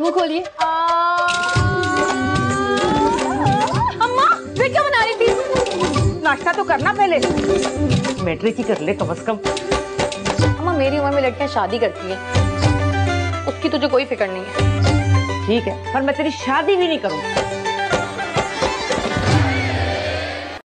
मुँह खोलिए अम्मा वे क्या बना रही थी? नाश्ता तो करना पहले। मैट्रिक ही कर ले कम से कम। अम्मा मेरी उम्र में लड़कियाँ शादी करती हैं। उसकी तुझे कोई फ़िक्र नहीं है। ठीक है पर मैं तेरी शादी भी नहीं करूँ